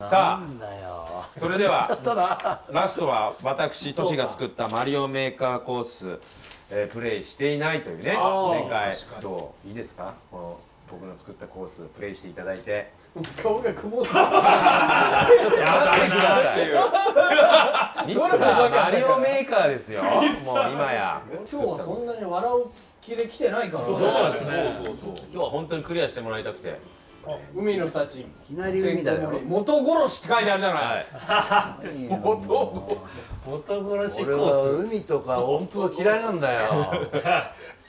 さあそれではラストは私トシが作ったマリオメーカーコース、えープレイしていないというね前回。どう？いいですか？この僕の作ったコースプレイしていただいて。顔が曇ったちょっと待ってください ミスターマリオメーカーですよ。もう今や。今日はそんなに笑う気で来てないからそうですね。そうそう。今日は本当にクリアしてもらいたくて海の幸。いきなり海だよ。元殺しって書いてあるじゃない、はい。元元殺し。俺は海とか音符は嫌いなんだよ。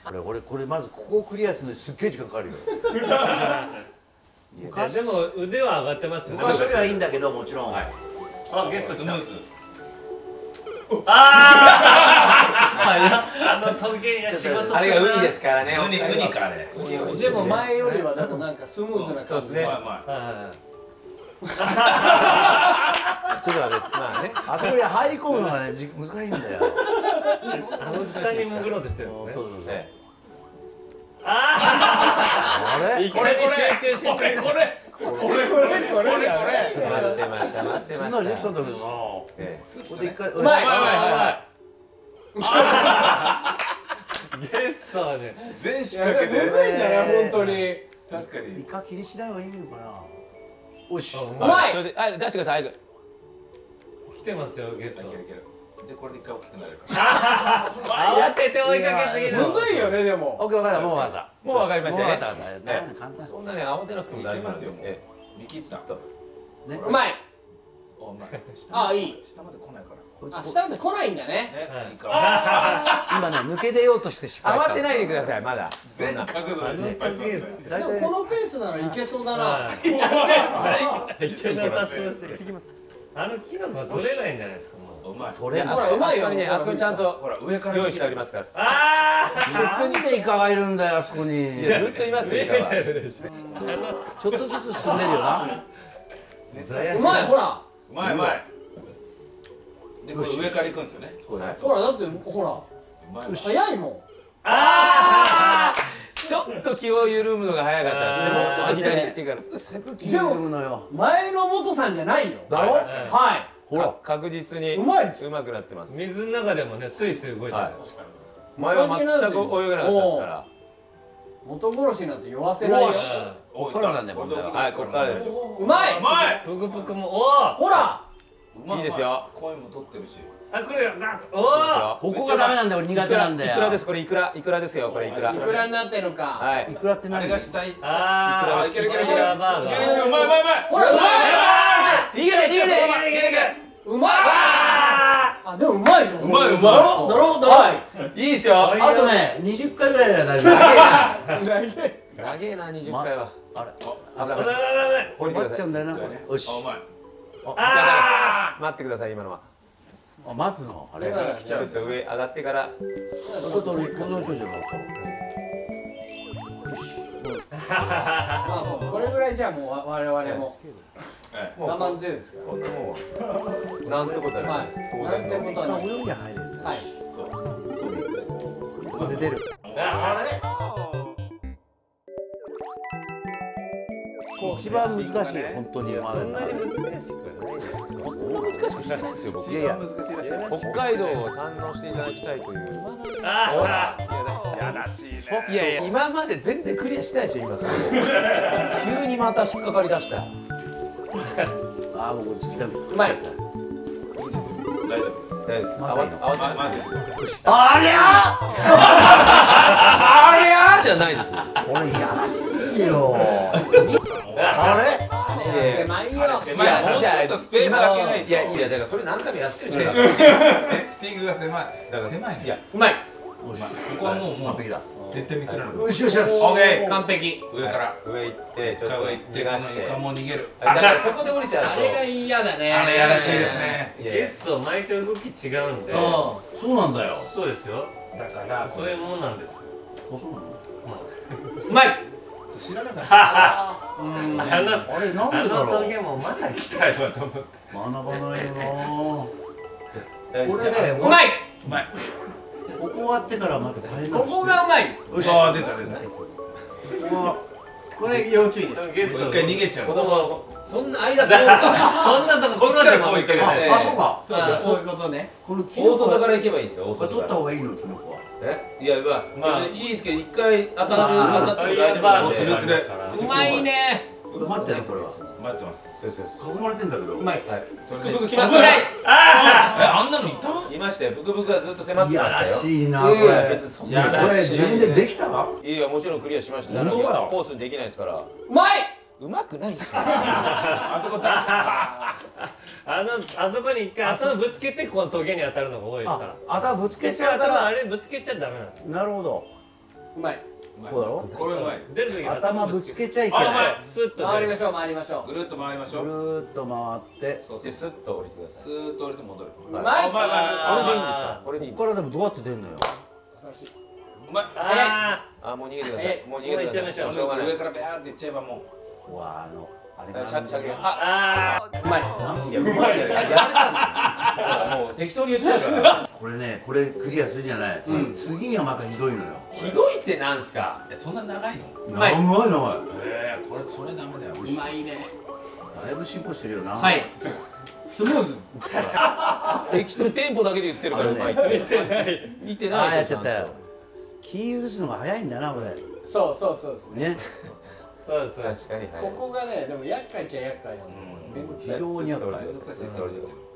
俺俺これまずここをクリアするのにすっげえ時間かかるよ。でも腕は上がってますよね昔よりはいいんだけどもちろん、はいあゲストスムーズ あの時計が仕事するあれが海ですからねウニウニかねでも前よりはでもなんかスムーズな感じ。そうですねちょっと待ってまあね。あそこに入り込むのがねじ難しいんだよ。いあの下に潜ろうとしてるのね。そうそうそう。えあれ？いきなり集中しいこれこれこれこれこれこれこれ待ってました待ってましたすんなりできたんだけどなこえこで一回うまいうまいゲストはね全仕掛けでむずいんだよ本当に確かにイカ気にしない方がいいのかなおしうまいまいそれではい出してください来てますよゲストいけるいけるでこれで一回大きくなるから。慌てて追いかけすぎるむずいよねでも。オッケー分かったもう分かった。もう分かりましたそんなね慌てなくても大丈夫いけますよもう。え見切った。ね。うまい。おうまい。あいい。下まで来ないから。下まで来ないんだね。今ね抜け出ようとして失敗した。慌てないでくださいまだ。全な。角度で失敗するんで。もこのペースならいけそうだな。はいいやいけなさそうです。あのキノコは取れないんじゃないですかもううまい。取れないほらうまいよ。あそこにねあそこにちゃんとほら上から用意してありますから。あなんでイカがいるんだよあそこに。ずっといますよイカは。ちょっとずつ進んでるよな。うまい。ほら。うまいうまい。でこれ上から行くんですよね。ほらだってほら。早いもん。ちょっと気を緩むのが早かったですね。もうちょっと左行ってから。すぐのよ。前の元さんじゃないよ。だろはいほら。確実にうまいうまくなってます。水の中でもねスイスイ動いてるはい。前は全く泳げなかったですから。元殺しなんて酔わせないよ。こからなんだよは。いここからです。うまい！うまい！ぷくぷくもおおほら！うまいいですよ。声も取ってるしあ来るよなおおここがダメなんだよ俺苦手なんだよ。いくらです？これいくら？いくらですよこれいくら。いくらになってるか。はい。いくらってあ何れが下行っあーあいけるいけるいけるいけるいける。いけるうまいうまいうまい！ほらうまい！逃げて逃げてい！けるいけるうまい！あでもうまいじゃん。うまいうまい。だろ？だろ？だろ？い。いですよ。はいあとね20回ぐらいなら大丈夫。長えな。20回は。あれああだだだだ降りてください。待っちゃうんだよな一回ねよし。あうまい。あ待ってください今のは。あ待つの？あれ？ちょっと上上がってから。ちょっと俺構造調子だったよし まあもうこれぐらいじゃあもうわ我々も我慢強いですかなもんは。なんてことはないです？当はい。なんて然のことはない。泳ぎが入れる。はい。そう。そうここで出る一番難しい。本当にまそんなにだ難しくないですそんな難しくしてないですよ僕。いやいや。北海道を堪能していただきたいという。あやらしいね。いやいや今まで全然クリアしてないでしょ今さ 急にまた引っかかりだしたああもう時間うまい。いいですよ。大丈夫。大丈夫ですありゃありゃーじゃないですよこれ？やらしすぎよあれ？ね狭いよ狭いもうちょっとスペース空けないといやいやだからそれ？何回もやってるじゃんセッティングが狭いだから狭いねいやうまいよしここはもう完璧だ絶対見せられるよしよしよし。オッケー。完璧。上から。上行ってちょっと行っても逃げる。だからそこで降りちゃうとあれが嫌だね。あれやらしいですね。ゲスト毎回動き違うんで。そそうなんだよ。そうですよ。だからそういうもんなんですよ。あそうなの？ううまい。知らなかった。うん。あのあれなんあでだろう？の峠もまだ来たよと思って。学ばないよな。これねうまい。うまいここ終わってからまた大変だここがうまいです。ああ出た出た。ここはこれ要注意です。一回逃げちゃう。子供の。そんな間通るか。そんなとここっちからこう行ってるあそうか。そうそう。あそういうことね。このキノ大コは外から行けばいいんですよ大これ外取った方がいいのキノコは。え？いやまあ、まあ。別にいいですけど一回当たる当たっても大丈夫なんで。うまいね待ってねこれは。待ってます。そうそうそう囲まれてんだけど。うまい。っすはい。それで。ブクブク来ますから危ないえあんなのいた？いましたよ。ブクブクがずっと迫ってましたよ。しいなこれ。いやこれ自分でできた？いやもちろんクリアしました。本当だよ。コースにできないですから。うまい！うまくないんですよ。あそこ出すあのあそこに一回頭ぶつけてこのトゲに当たるのが多いですから。あ頭ぶつけちゃうか頭あられぶつけちゃダメなんですよ。なるほど。うまいこうだろ？これうまい出る時頭ぶつけちゃいけない。いスッと回りましょう回りましょぐるっと回りましょぐうるーっと回って。そうスッと降りてください。スーッと降りて戻る。ううまいあうまいうまいうこれでいいんですか？これでいいここからでもどうやって出んのよ？素晴らしいうまい。ああもう逃げてくださえいもう逃げてください。しょう。がない。上からベアーっていっちゃえばもう。わあのあれあがしゃしゃげあああうまい。うまいややめたんです もう適当に言ってるからこれねこれクリアするじゃない、つ次がまたひどいのよ。ひどいってなんすか？そんな長いの？うまい長い。長い。ええこれそれダメだよ。うまいね。だいぶ進歩してるよな。はい。スムーズ。適当にテンポだけで言ってるからうまいって見てない。見てないああやっちゃったよ。気許すのが早いんだなこれ。そうそうそうですね。ねそうですそう。確かにはい。ここがねでも厄介っちゃ厄介なのめんどく非さい。常にやっぱりスッと降りてください。スッと降りてください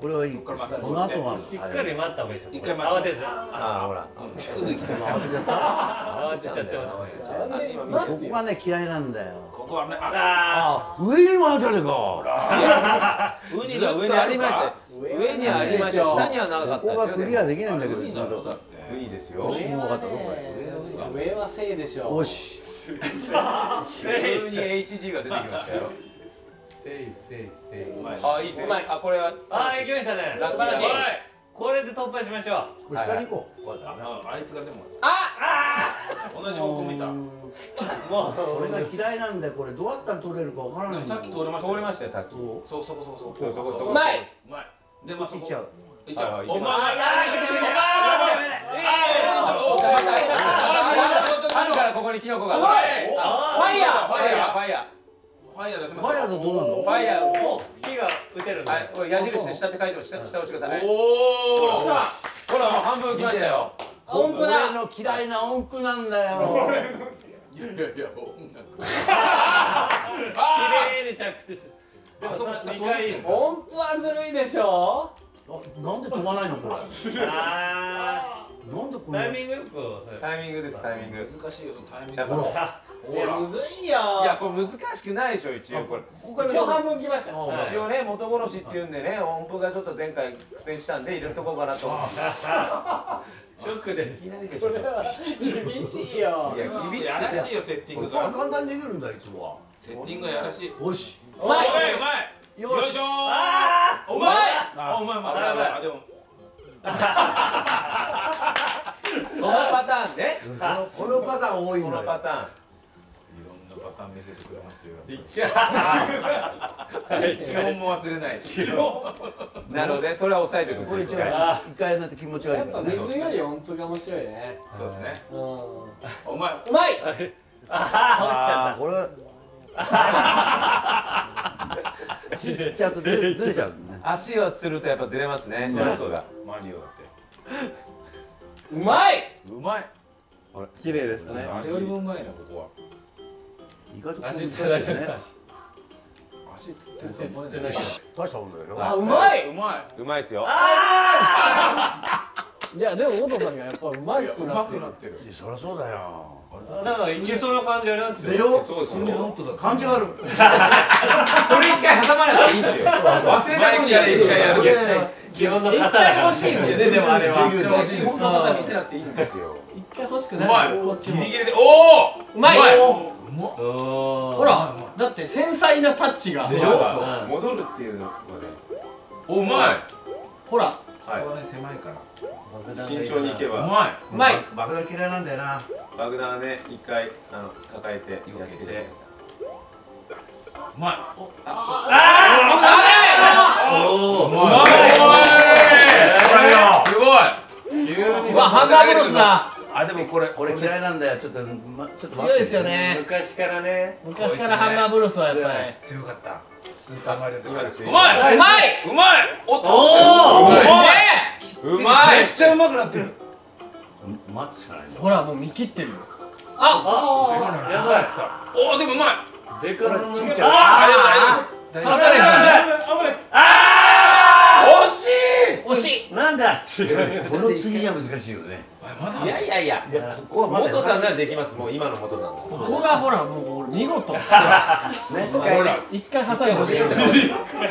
これはいい。この後は。しっかり待った方がいいですよ。一回待ち慌てず。ああほら。すぐ慌てちゃった。慌てちゃってますここがね嫌いなんだよ。ここはねあああ上にもあるじゃねえか。ウニが上にありました上にありました下にはなかったここがですよね。クリアできないんだけどウニだろだって。ウニですよ。よしもう分かった。ぞこれ上はせいでしょよし急に HG が出てきましたよせいせいせいうまい。あいいですね。あこれはあー行きましたね。ラッキーだ素晴らしい。これで突破しましょこれ下に行こう。あああいつがでも。あ同じ方向見た。う。もこれうが嫌いなんだよこれどうやったら取れるかわからない。さっき通れましたよ。通りましたよさっき。そうそこそこそこ。そうそこそこうまい！うまい。でまあそこ。いっちゃう。いっちゃう。お前あーいけたいけたおまたありますあるからここにキノコがすごいあファイヤーファイヤーファイヤファイヤー出せファイヤーだとどうなんのー。ファイヤーもう火が打てるんではい。これ矢印で下って書いてます下下押してください。おお来たほらもう半分来ましたよ。音符だ。俺の嫌いな音符なんだよ。いやいやいや音楽綺麗に着地してでもその2回いいですか音符はずるいでしょ？あなんで飛ばないのこれ？あなんでこれータイミングよくタイミングですタイミング。難しいよそのタイミングいやむずいよ。いやこれ難しくないでしょ一応。これ。ここから一応半分来ました。はい。一応ね元殺しっていうんでね音符がちょっと前回苦戦したんで入れとこうかなと。思ってショックで。いきなりでしょいやこれは厳しいよ。厳しいやらしいよセッティングが。簡単にできるんだいつもは。セッティングがやらしい。うよしうまいうまい。よいしょー。あうまいあうまいうまいあうまいあでもそのパターンねこのパターン多いんそだよのパターンいろんなパターン見せてくれますよ。ー基本も忘れない。しなのでそれは押さえておくこれ一回。一回やらないと気持ち悪やっぱ水より音符が面白いね。そうですね。うん。うまいうまいああーこれは。血つっちゃうとずれちゃうね。足をつるとやっぱずれますね。そうそう。がマリオだって。うまい。うまい。落ちちゃった綺麗ですね。誰よりもうまいなここは意外と難しいです足つってる足つってない。大したもんだよ。あうまい。うまうまいですよ。いやでも尾藤さんがやっぱうまくいうまなってる。くなってるいやそりゃそうだよ。だからいけそうな感じありますよ。でしょ？そうですよ本当だ。感じがあるそれ一回挟まなくていいんですよ。忘れたようにやれ一回やるこれ基本の一型だ欲しいもんね。でもあれは授業欲しいです。こんな方見せなくていいんですよ。一回欲しくうなまい。ギリギリで。おおうまいおほらだって繊細なタッチが。でしょ？う。ん。戻るっていうのがねおうまい。ほら。はここはね狭いから。い慎重にいけば。うまい。うまい爆弾嫌いなんだよな。爆弾ね一回あの抱えてやっつけてください。うまい。おおうまいすごい急にうわハンガーブロスだあでもこれこれ嫌いなんだよ。ちょっと、ま、ちょっと待って。強いですよね。昔からね。昔からハンマーブロスはやっぱり強かった。スーパーマリオとか今ですようまいうまい！うまい！おっとおーうまい！うまい！めっちゃうまくなってる。待つしかないほらもう見切ってるよ。ああやばい。おおでもうまい。でかい。ちびちゃんあ大丈夫大丈夫離されたねあー惜しい惜しい。なんだ。この次が難しいよね。あまだいや。いやいやいや。ここはまだ元さんならできますもう今の元さんだここがほらもう見事ね。一回ね一回挟んでほしい。欲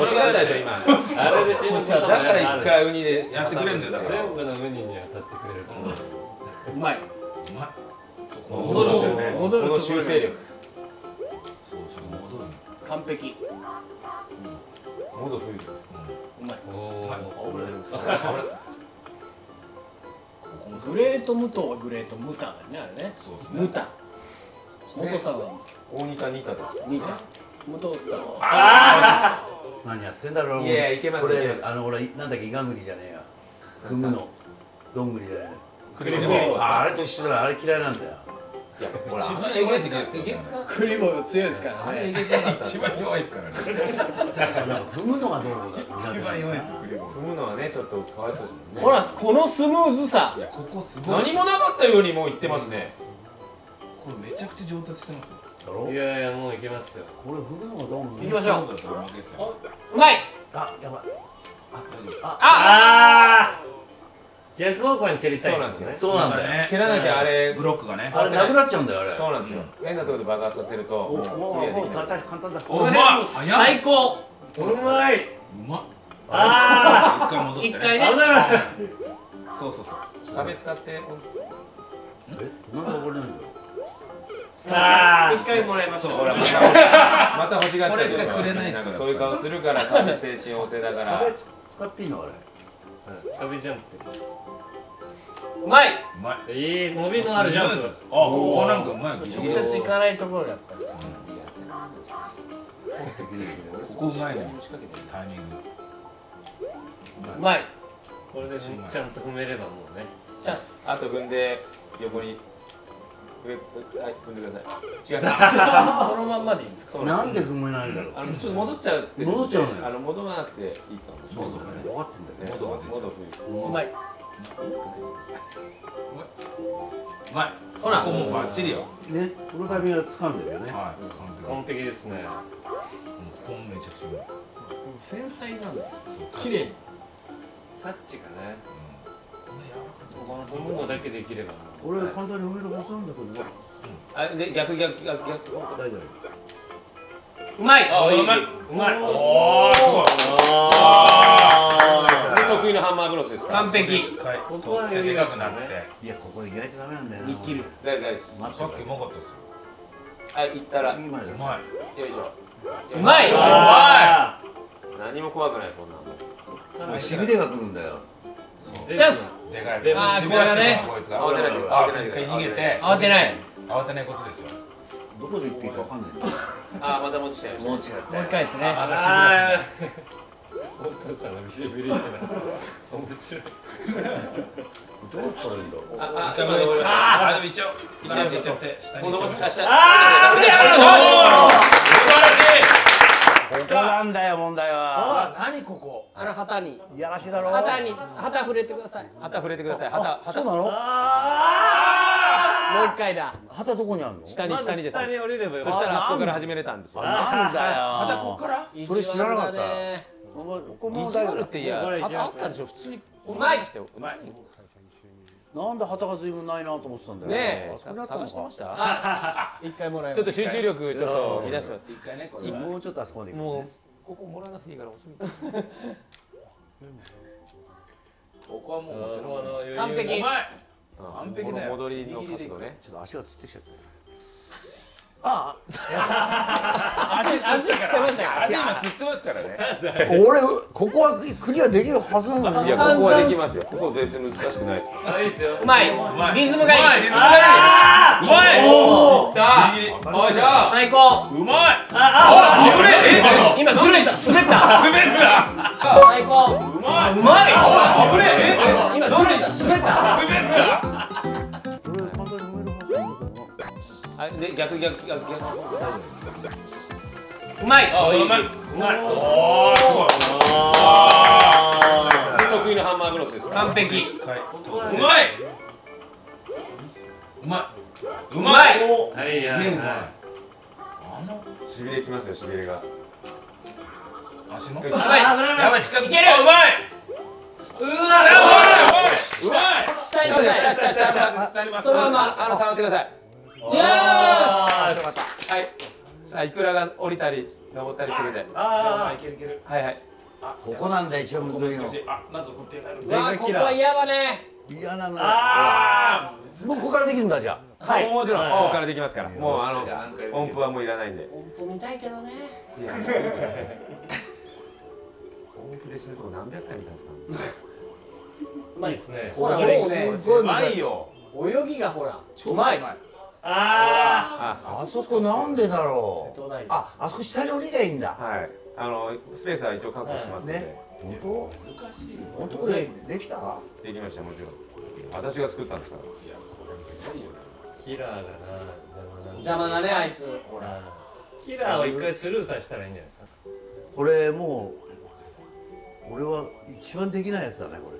しがったでしょ今。あれで死ぬことだから一回ウニでやってくれるんだよ。だから全部のウニに当たってくれるうまい。うまい戻る。戻るこの修正力完璧。戻吹いてるうまい。グレート無糖はグレートムタだよねあれね。そうですね。ムタ。元さんは？大仁田ニタですかニタ武藤さんは何やってんだろう。いやいやいけますこれあのほらなんだっけイガグリじゃねえや。踏むの。どんぐりじゃないあれと一緒だ。あれ嫌いなんだよいやほら。一番えげつかえげつかクリボー強いですからあれえねげつなかった一番弱いですからね。なんか踏むのがどうこうだ一番弱いですクリボー踏むのはねちょっとかわいそうですもんね。ほらこのスムーズさ。いやここすごい。何もなかったようにもう言ってますね。これめちゃくちゃ上達してますよ。だろ？いやいやもう行きますよ。これ踏むのがどうも行きましょう。だったら負けですようまい。あやばい。大丈夫。あああ逆方向に蹴りたいそうなんですよ。そうなんだよ。ね。蹴らなきゃあれ。ブロックがね。あれなくなっちゃうんだよあれ。そうなんですよ。変なところで爆発させるとおもうクリアでもうきない。簡単簡単だ。おうまいこの辺も最高。うまい。うまっ。あ一回戻ってね。一回ね。そうそうそう。壁使って。えなんでこれなんだよあ一回もらいましょまたまた欲しがってるこれ一回くれないと。んかそういう顔するから精神旺盛だから。壁つ使っていいのあれー壁ジャンプうまい。うまい。いい伸びのあるジャンプ。あここなんかうまい直接行かないところがやっぱり。ここうまいね。タイミング。うまい。これでちゃんと踏めればもうね。チャンス。あと踏んで横に。上はい踏んでください。違う。な そのまんまでいいんですか？そうなんで踏めないんだろうあのちょっと戻っちゃうって戻っちゃうのよ。あの戻らなくていいと思う戻るね分かってんだよね。戻戻うまい。うまい。ほら。ここもうバッチリよ。ね。このタイミングで掴んでるよね。はい。完璧完璧ですね。うんここもめちゃくちゃうまい。繊細なんだよ。そう綺麗に。タッチがね。これ柔らかいと踏むのだけできれば俺簡単に踏めるはずなんだけどあで逆逆逆逆。大丈うまい。あいいうまい。うまい。おー。すご得意のハンマーブロスですか？完璧。一回ここはでかくなって。夫いやここ意外とダメなんだよな。見切る。大丈夫です。さっきうまかったですよ。はい行ったら。よいい。ようまい。いしょ。うまい。あ何も怖くないこんなのーしびれがくるんだよチャンス。でかいであーしびらせてるこいつが慌てないであ慌てないで一回逃げて。慌てない。慌てないことですよ。どこで行っていいかわかんない。んだよあまた持ってきちゃいました。もう違った。もう一回ですね。あーお父さんがビリビリしてない面白いどう。やったらいいんだろうああ一回戻りましたあでも一応行っちゃって。行っちゃって。下に戻行っちゃいました。ってきた。あーここなんだよ問題は。あ何ここ？あの旗に。いやらしいだろ。旗に旗触れてください。旗触れてください。旗旗。そうなの？もう一回だ。旗どこにあるの？下に下にです。下に降りればよそしたらあそこから始めれたんですよ。なんだよ。またここから？それ知らなかった。ここも意地悪っていや旗あったでしょ普通に。うまいうまいなんで旗が随分ないなと思ってたんだよ。ねえ。してました？一回もらいますちょっと集中力ちょっと乱した一回ねこれもうちょっとあそこまで行くもうここもらわなくていいから遅いここはもう完璧。完璧だよ。戻りの角度ね。ちょっと足がつってきちゃった 足足つってましたよ足今つってますからね。俺ここはクリアできるはずなんだいやここはできますよ。ここ別に難しくないですからあいいですよ。うまい。まいリズムがいい。リズムがいい。うまい。おったギリギリおいしょ。最高。うまい。ああ、これえ今の今ずれた滑った。滑った。最高。うまい。うまい。あ、これえ今ずれた滑った。滑った逆逆逆逆。うまい。あいいうまい。うまい。おー。すごい得意のハンマーブロスですか。完璧。うまい。うまい。うまい。ーはいはいねうまいはあのしびれきますよしびれが。足のやばい。やばい。近づいてる。うまい。うわうまい。うまい。下行ってない下下下下。伝わります？そのまま。あの触ってくださいよーし！あはい。さあいくらが降りたり登ったりするで。あいけるいける。はいはい。ここなんだ一番難しいの。あなんかこう手がある。うわーここは嫌だね。嫌なのああもうここからできるんだじゃあ。はい。もちろんはい。ここからできますから。もうあのも音符はもういらないんで。音符見たいけどね。音符で死ぬとこ何百回見たんですか？うまいいいですね。ほらもうねうまいよ。泳ぎがほらうまいあああそこなんでだろう。ああそこ下に降りりゃいいんだ。はい。あのスペースは一応確保してますんで、ね。本難しい本当これできた？できましたもちろん。私が作ったんですから。いやこれむずいよーキラーがな。邪魔だねあいつ。ほらキラーを一回スルーさせたらいいんじゃないですか。これもう俺は一番できないやつだねこれ。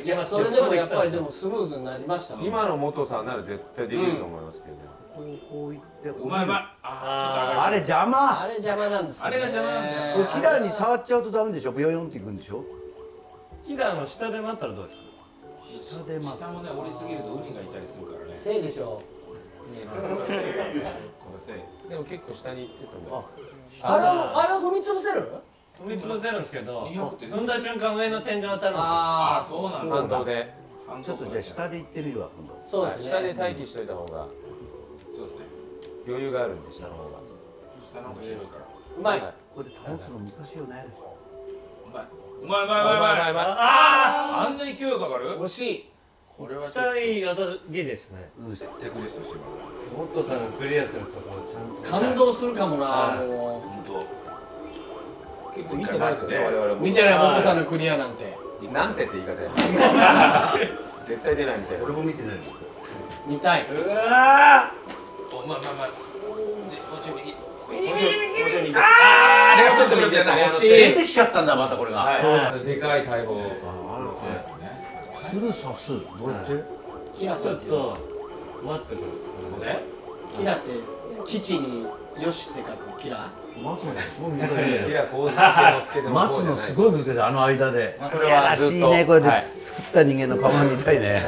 いやそれでもやっぱりでもスムーズになりました今の元さんなら絶対できると思いますけど、こうこういってうまいう。まいああれ邪魔。あれ邪魔なんですよね。あれが邪魔なんだよ。これキラーに触っちゃうとダメでしょ？ブヨヨンっていくんでしょ？キラーの下で待ったらどうですか下で待つ。下もね降りすぎるとウニがいたりするからね。せいでしょ。このせいこのせい。でも結構下に行ってたもん。あれあれ踏み潰せる？踏み潰せるんですけど200って踏んだ瞬間上の天井当たるんですよ。ああそうなんだ。反動で、反動ちょっとじゃあ下で行ってみるわ今度。あそうですね。下で待機しといた方が。そうですね。余裕があるんで下の方が。下の方が白いから。うまい。はい。これで保つの難しいよね。うまい。うまい。うまい。うまい。うまい。ああんな勢いかかる？惜しい。これはあ下に良さぎですね。うん。テクリストしモットさんがクリアするところちゃんと。感動するかもなはい。も本当結構見てないですよね我々も。う見てないモトさんのクリアなんて。なんてって言い方や 絶対出ないみたいな。俺も見てない見たい。うわおうまいうまいうまいでもうちょい右。もうちょいもうちょい右です。あーもうちょっと右でしたね出てきちゃったんだまたこれが。はい。でかい大砲。こういうやつね。スルーさすどうやって？キラちさんっていうょっと待ってくだここでキラって基地によしって書くキラ待つのすごい難しい。あの間で。これやらはずっとしいねこれではい。作った人間の顔みたいね。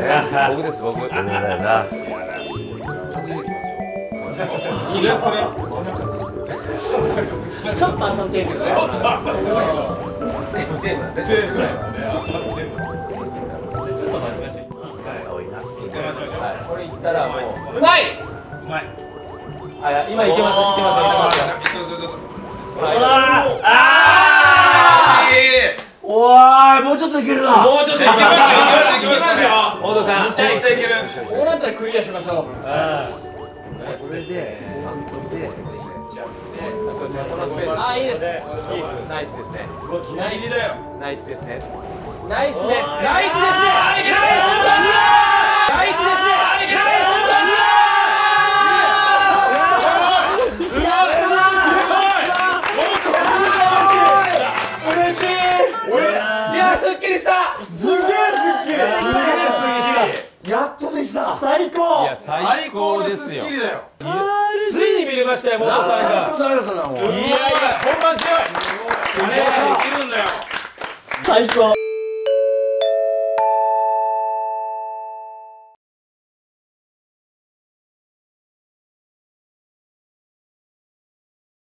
僕です僕。これだよな。出てきますちょっと当たってるけどねちょっと当たってるけどセーフな。んですねセーフだよね当たってんのさいちょっと待ちましょう多いな。一回待ちましょうはいこれいったらもううまいうまいあ今いけますいけますいけますああおもうちょっといけるな。もうちょっといけますよいけますよ。いけますよ。大戸さん。いけるいける。こうなったらクリアしましょう。あこれで半分でじゃあそうですねそのスペース。あいいです。ナイスですね。ナイス右だよナイスです。ね。ナイスですナイスですねナイスですね嬉しいいやすっきりしたすげえすっきりやっとでしたい最高や最高ですよスッキリだよついに見れましたよ元さんがダメ